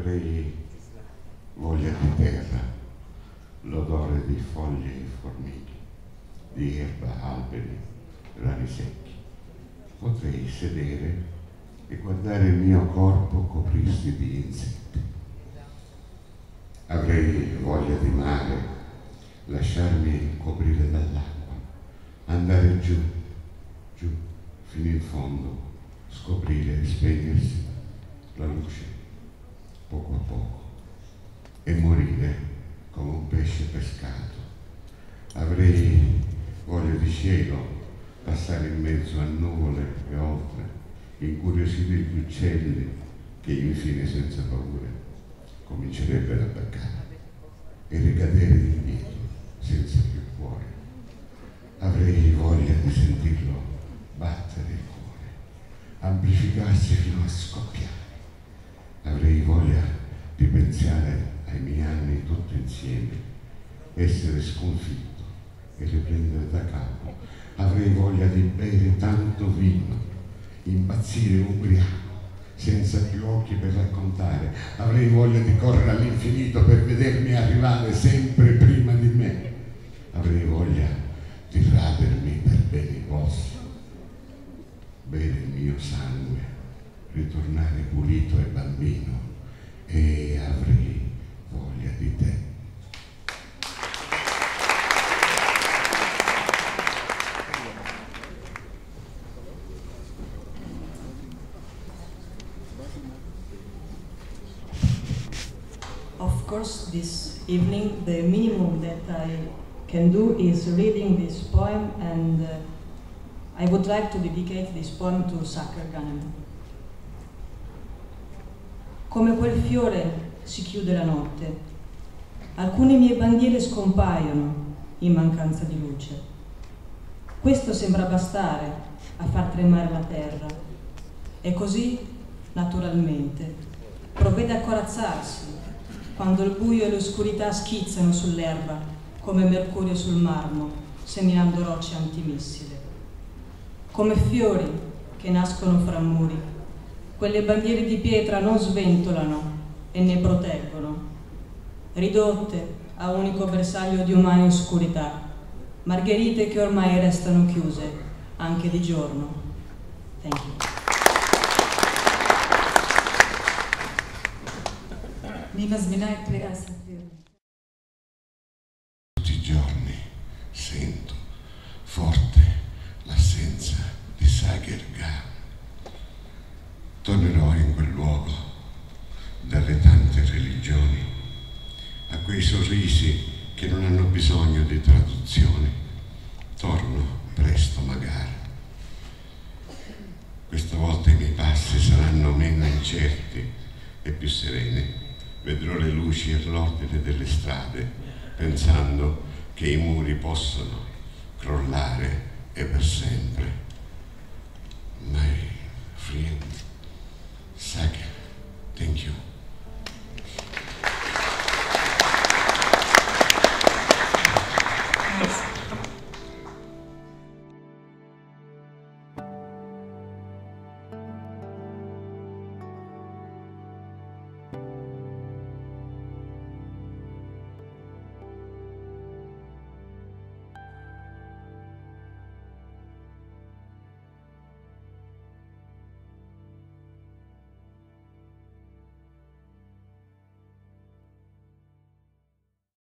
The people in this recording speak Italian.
Avrei voglia di terra, l'odore di foglie e formigli, di erba, alberi, rami secchi. Potrei sedere e guardare il mio corpo coprirsi di insetti. Avrei voglia di mare, lasciarmi coprire dall'acqua, andare giù, giù, fino in fondo, scoprire e spegnersi la luce, poco a poco, e morire come un pesce pescato. Avrei voglia di cielo, passare in mezzo a nuvole e oltre, incuriosire gli uccelli che infine senza paura comincerebbero a beccare e ricadere indietro senza più cuore. Avrei voglia di sentirlo battere il cuore, amplificarsi fino a scoppiare. Pensare ai miei anni tutti insieme, essere sconfitto e riprendere da capo. Avrei voglia di bere tanto vino, impazzire ubriaco senza più occhi per raccontare. Avrei voglia di correre all'infinito per vedermi arrivare sempre prima di me. Avrei voglia di radermi per beni vostri, bere il mio sangue, ritornare pulito e bambino e avrei voglia di te. Of course, this evening, the minimum that I can do is reading this poem, and uh, I would like to dedicate this poem to Sacher Ganem. Come quel fiore si chiude la notte, alcune mie bandiere scompaiono in mancanza di luce. Questo sembra bastare a far tremare la terra, e così, naturalmente, provvede a corazzarsi quando il buio e l'oscurità schizzano sull'erba come mercurio sul marmo, seminando rocce antimissile. Come fiori che nascono fra muri, quelle bandiere di pietra non sventolano e ne proteggono, ridotte a unico bersaglio di umane oscurità, margherite che ormai restano chiuse anche di giorno. Thank you. Nima Zminak, Preasa quei sorrisi che non hanno bisogno di traduzioni. Torno presto magari. Questa volta i miei passi saranno meno incerti e più sereni. Vedrò le luci all'ordine delle strade, pensando che i muri possono crollare e per sempre.